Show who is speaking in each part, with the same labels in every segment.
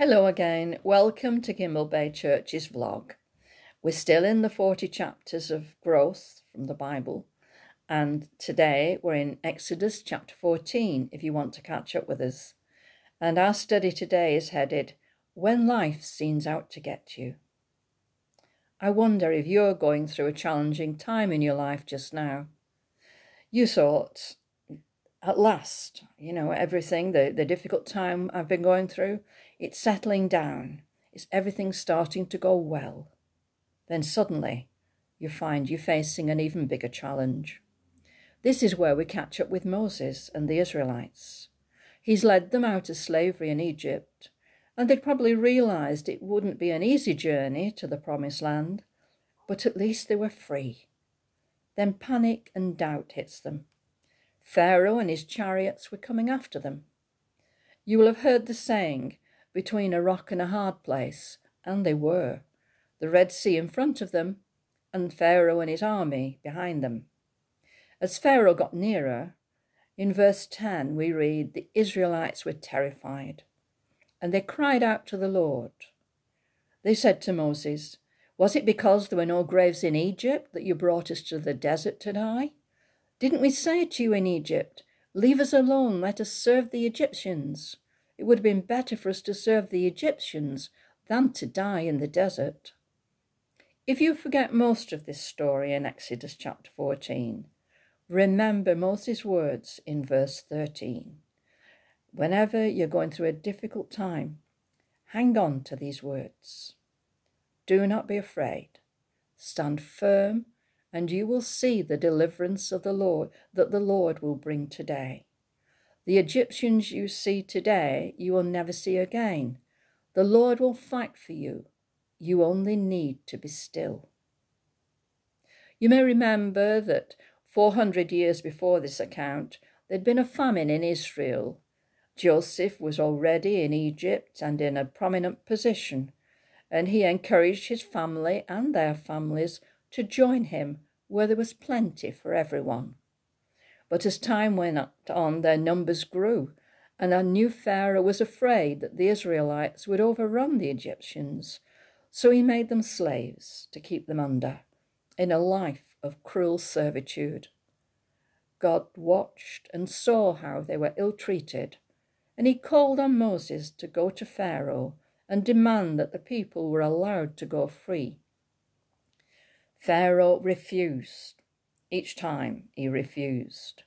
Speaker 1: Hello again. Welcome to Kinmel Bay Church's vlog. We're still in the 40 chapters of growth from the Bible, and today we're in Exodus chapter 14 if you want to catch up with us. And our study today is headed When Life Seems Out to Get You. I wonder if you're going through a challenging time in your life just now. You thought, at last, you know, everything, the, the difficult time I've been going through, it's settling down. It's everything starting to go well. Then suddenly, you find you're facing an even bigger challenge. This is where we catch up with Moses and the Israelites. He's led them out of slavery in Egypt, and they'd probably realized it wouldn't be an easy journey to the promised land, but at least they were free. Then panic and doubt hits them. Pharaoh and his chariots were coming after them. You will have heard the saying, between a rock and a hard place, and they were. The Red Sea in front of them, and Pharaoh and his army behind them. As Pharaoh got nearer, in verse 10 we read, The Israelites were terrified, and they cried out to the Lord. They said to Moses, Was it because there were no graves in Egypt that you brought us to the desert to die? Didn't we say to you in Egypt, Leave us alone, let us serve the Egyptians? It would have been better for us to serve the Egyptians than to die in the desert. If you forget most of this story in Exodus chapter 14, remember Moses' words in verse 13. Whenever you're going through a difficult time, hang on to these words. Do not be afraid. Stand firm and you will see the deliverance of the Lord that the Lord will bring today. The Egyptians you see today, you will never see again. The Lord will fight for you. You only need to be still. You may remember that 400 years before this account, there'd been a famine in Israel. Joseph was already in Egypt and in a prominent position, and he encouraged his family and their families to join him where there was plenty for everyone. But as time went on, their numbers grew, and a new Pharaoh was afraid that the Israelites would overrun the Egyptians. So he made them slaves to keep them under, in a life of cruel servitude. God watched and saw how they were ill treated, and he called on Moses to go to Pharaoh and demand that the people were allowed to go free. Pharaoh refused. Each time he refused.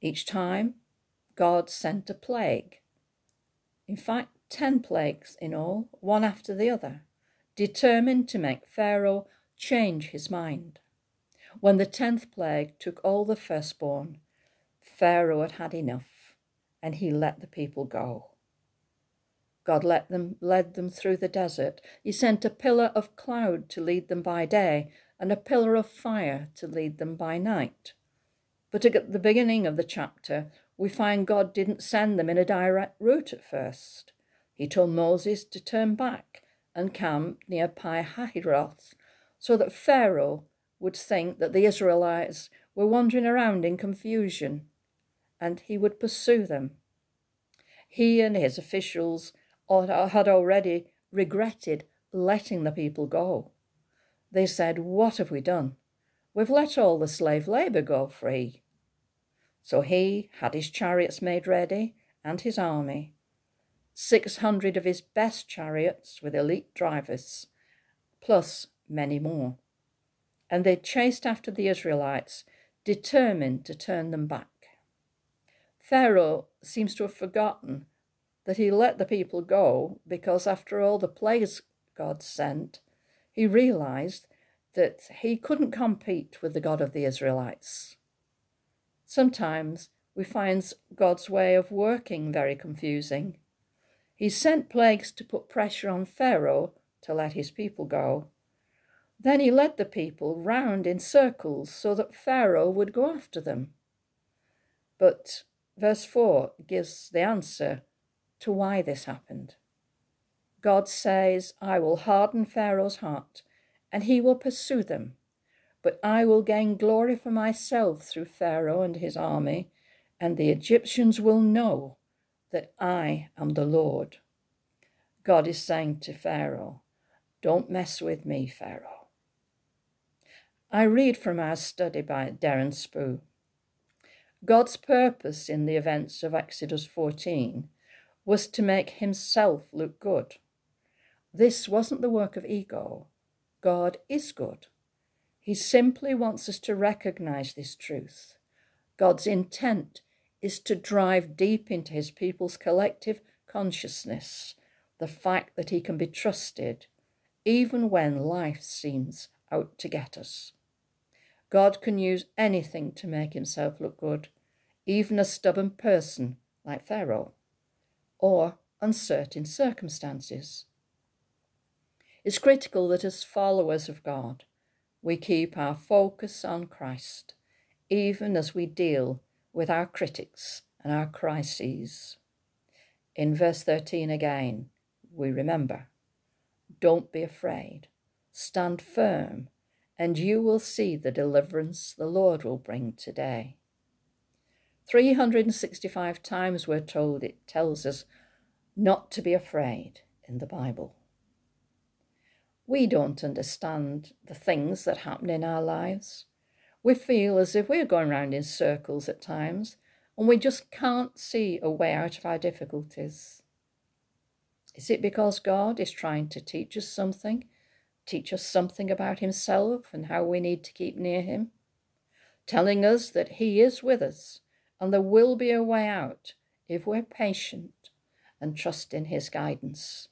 Speaker 1: Each time God sent a plague. In fact, ten plagues in all, one after the other, determined to make Pharaoh change his mind. When the tenth plague took all the firstborn, Pharaoh had had enough, and he let the people go. God let them, led them through the desert. He sent a pillar of cloud to lead them by day and a pillar of fire to lead them by night. But at the beginning of the chapter, we find God didn't send them in a direct route at first. He told Moses to turn back and camp near Pi Hahiroth so that Pharaoh would think that the Israelites were wandering around in confusion and he would pursue them. He and his officials had already regretted letting the people go. They said, What have we done? We've let all the slave labour go free. So he had his chariots made ready and his army, 600 of his best chariots with elite drivers, plus many more. And they chased after the Israelites, determined to turn them back. Pharaoh seems to have forgotten that he let the people go because, after all the plagues God sent, he realized that he couldn't compete with the God of the Israelites. Sometimes we find God's way of working very confusing. He sent plagues to put pressure on Pharaoh to let his people go. Then he led the people round in circles so that Pharaoh would go after them. But verse 4 gives the answer to why this happened. God says, I will harden Pharaoh's heart, and he will pursue them. But I will gain glory for myself through Pharaoh and his army, and the Egyptians will know that I am the Lord. God is saying to Pharaoh, Don't mess with me, Pharaoh. I read from our study by Darren Spoo. God's purpose in the events of Exodus 14 was to make himself look good. This wasn't the work of ego. God is good. He simply wants us to recognize this truth. God's intent is to drive deep into his people's collective consciousness the fact that he can be trusted even when life seems out to get us. God can use anything to make himself look good, even a stubborn person like Pharaoh, or uncertain circumstances. It's critical that as followers of God, we keep our focus on Christ, even as we deal with our critics and our crises. In verse 13 again, we remember don't be afraid, stand firm, and you will see the deliverance the Lord will bring today. 365 times we're told it tells us not to be afraid in the Bible. We don't understand the things that happen in our lives. We feel as if we're going round in circles at times and we just can't see a way out of our difficulties. Is it because God is trying to teach us something, teach us something about Himself and how we need to keep near Him? Telling us that He is with us and there will be a way out if we're patient and trust in His guidance.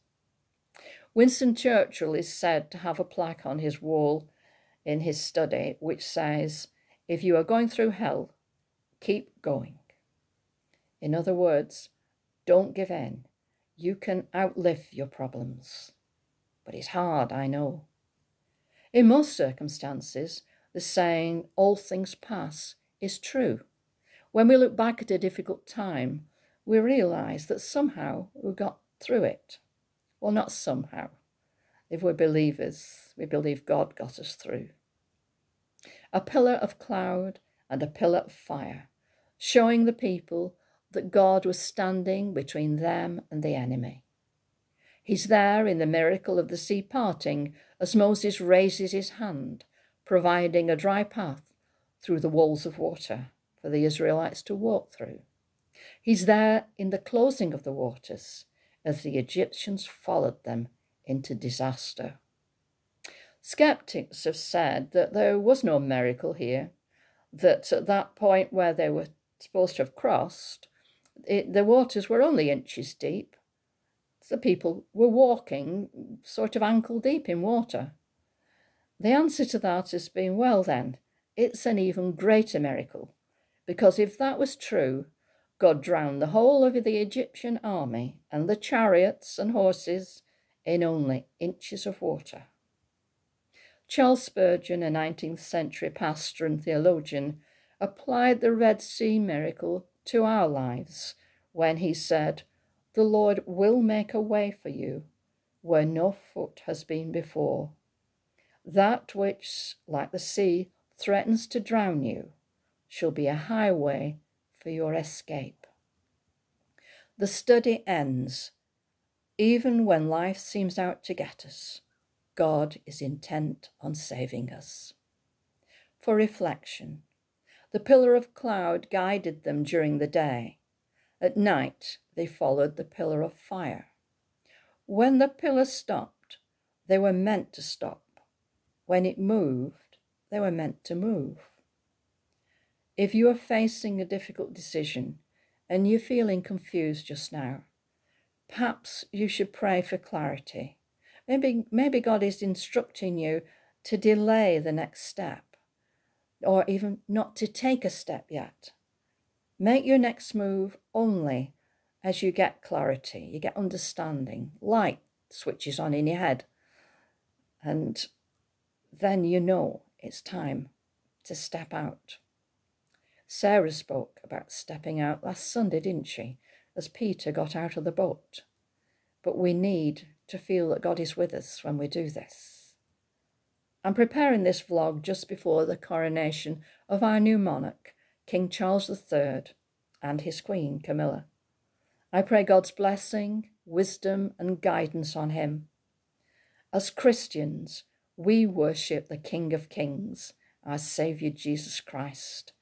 Speaker 1: Winston Churchill is said to have a plaque on his wall in his study which says, If you are going through hell, keep going. In other words, don't give in you can outlive your problems. But it's hard, I know. In most circumstances, the saying, all things pass, is true. When we look back at a difficult time, we realize that somehow we got through it. Well, not somehow. If we're believers, we believe God got us through. A pillar of cloud and a pillar of fire, showing the people that God was standing between them and the enemy. He's there in the miracle of the sea parting as Moses raises his hand, providing a dry path through the walls of water for the Israelites to walk through. He's there in the closing of the waters as the Egyptians followed them into disaster. Skeptics have said that there was no miracle here, that at that point where they were supposed to have crossed, it, the waters were only inches deep. The people were walking sort of ankle deep in water. The answer to that has been well, then, it's an even greater miracle, because if that was true, God drowned the whole of the Egyptian army and the chariots and horses in only inches of water. Charles Spurgeon, a 19th century pastor and theologian, applied the Red Sea miracle to our lives when he said, The Lord will make a way for you where no foot has been before. That which, like the sea, threatens to drown you shall be a highway for your escape. The study ends. Even when life seems out to get us, God is intent on saving us. For reflection, the pillar of cloud guided them during the day. At night, they followed the pillar of fire. When the pillar stopped, they were meant to stop. When it moved, they were meant to move. If you are facing a difficult decision and you're feeling confused just now, perhaps you should pray for clarity. Maybe, maybe God is instructing you to delay the next step or even not to take a step yet. Make your next move only as you get clarity, you get understanding, light switches on in your head, and then you know it's time to step out. Sarah spoke about stepping out last Sunday, didn't she? As Peter got out of the boat. But we need to feel that God is with us when we do this. I'm preparing this vlog just before the coronation of our new monarch, King Charles III, and his Queen Camilla. I pray God's blessing, wisdom, and guidance on him. As Christians, we worship the King of Kings, our Saviour Jesus Christ.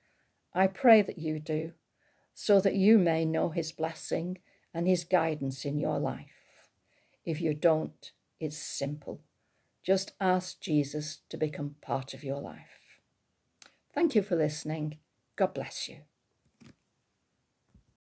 Speaker 1: I pray that you do, so that you may know his blessing and his guidance in your life. If you don't, it's simple. Just ask Jesus to become part of your life. Thank you for listening. God bless you.